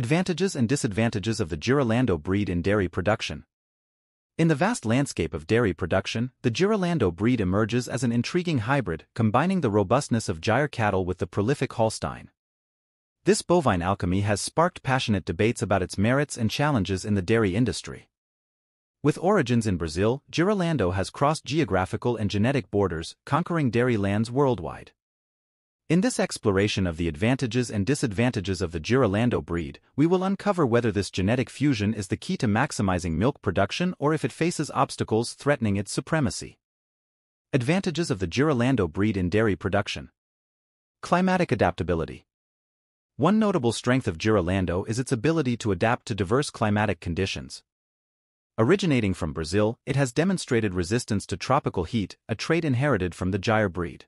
Advantages and disadvantages of the Girolando breed in dairy production. In the vast landscape of dairy production, the Girolando breed emerges as an intriguing hybrid, combining the robustness of Gyr cattle with the prolific Holstein. This bovine alchemy has sparked passionate debates about its merits and challenges in the dairy industry. With origins in Brazil, Girolando has crossed geographical and genetic borders, conquering dairy lands worldwide. In this exploration of the advantages and disadvantages of the Girolando breed, we will uncover whether this genetic fusion is the key to maximizing milk production or if it faces obstacles threatening its supremacy. Advantages of the Girolando breed in dairy production. Climatic adaptability. One notable strength of Girolando is its ability to adapt to diverse climatic conditions. Originating from Brazil, it has demonstrated resistance to tropical heat, a trait inherited from the Gyr breed.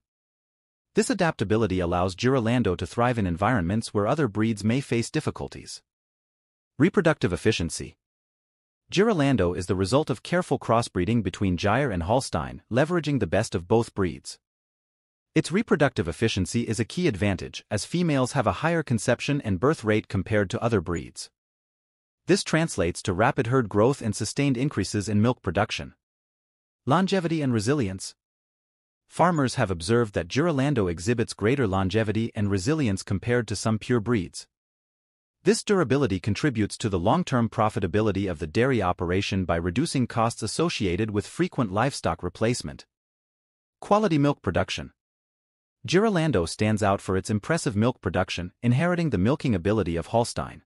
This adaptability allows Girolando to thrive in environments where other breeds may face difficulties. Reproductive efficiency. Girolando is the result of careful crossbreeding between Gyr and Holstein, leveraging the best of both breeds. Its reproductive efficiency is a key advantage, as females have a higher conception and birth rate compared to other breeds. This translates to rapid herd growth and sustained increases in milk production. Longevity and resilience farmers have observed that Girolando exhibits greater longevity and resilience compared to some pure breeds. This durability contributes to the long-term profitability of the dairy operation by reducing costs associated with frequent livestock replacement. Quality milk production. Girolando stands out for its impressive milk production, inheriting the milking ability of Holstein.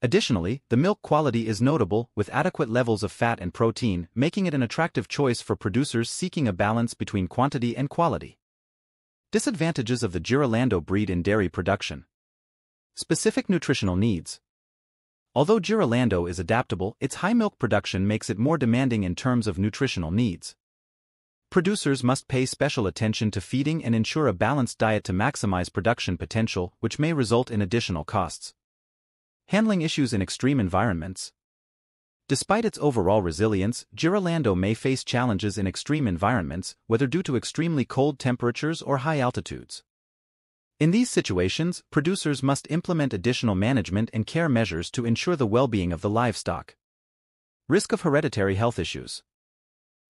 Additionally, the milk quality is notable, with adequate levels of fat and protein, making it an attractive choice for producers seeking a balance between quantity and quality. Disadvantages of the Girolando breed in dairy production. Specific nutritional needs. Although Girolando is adaptable, its high milk production makes it more demanding in terms of nutritional needs. Producers must pay special attention to feeding and ensure a balanced diet to maximize production potential, which may result in additional costs. Handling issues in extreme environments. Despite its overall resilience, Girolando may face challenges in extreme environments, whether due to extremely cold temperatures or high altitudes. In these situations, producers must implement additional management and care measures to ensure the well-being of the livestock. Risk of hereditary health issues.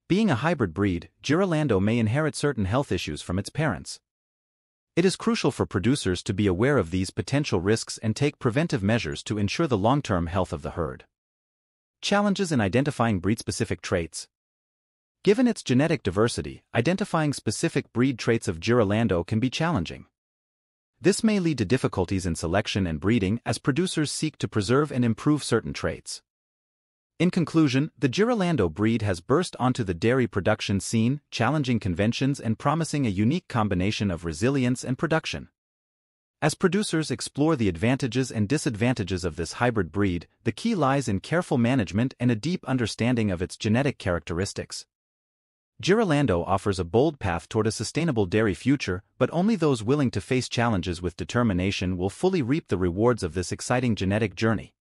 Being a hybrid breed, Girolando may inherit certain health issues from its parents. It is crucial for producers to be aware of these potential risks and take preventive measures to ensure the long-term health of the herd. Challenges in identifying breed-specific traits. Given its genetic diversity, identifying specific breed traits of Girolando can be challenging. This may lead to difficulties in selection and breeding as producers seek to preserve and improve certain traits. In conclusion, the Girolando breed has burst onto the dairy production scene, challenging conventions and promising a unique combination of resilience and production. As producers explore the advantages and disadvantages of this hybrid breed, the key lies in careful management and a deep understanding of its genetic characteristics. Girolando offers a bold path toward a sustainable dairy future, but only those willing to face challenges with determination will fully reap the rewards of this exciting genetic journey.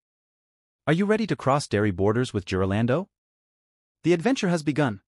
Are you ready to cross dairy borders with Girolando? The adventure has begun.